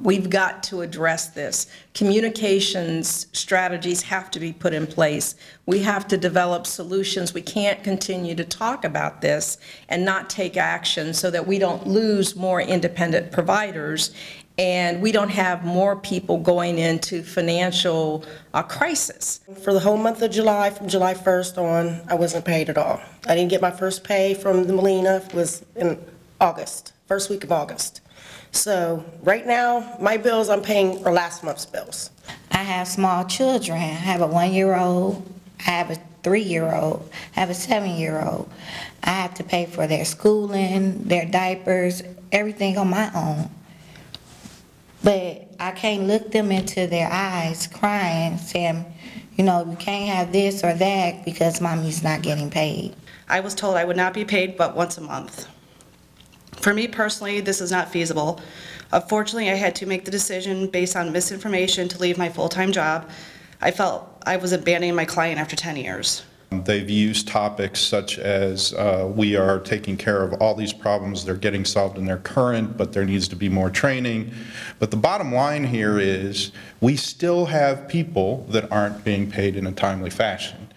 we've got to address this. Communications strategies have to be put in place. We have to develop solutions. We can't continue to talk about this and not take action so that we don't lose more independent providers and we don't have more people going into financial uh, crisis. For the whole month of July, from July 1st on, I wasn't paid at all. I didn't get my first pay from the Molina, was in August, first week of August. So right now, my bills I'm paying are last month's bills. I have small children. I have a one-year-old, I have a three-year-old, I have a seven-year-old. I have to pay for their schooling, their diapers, everything on my own. But I can't look them into their eyes crying, saying, you know, you can't have this or that because mommy's not getting paid. I was told I would not be paid but once a month. For me personally, this is not feasible. Unfortunately, I had to make the decision based on misinformation to leave my full-time job. I felt I was abandoning my client after 10 years. They've used topics such as, uh, we are taking care of all these problems, they're getting solved in their current, but there needs to be more training. But the bottom line here is, we still have people that aren't being paid in a timely fashion.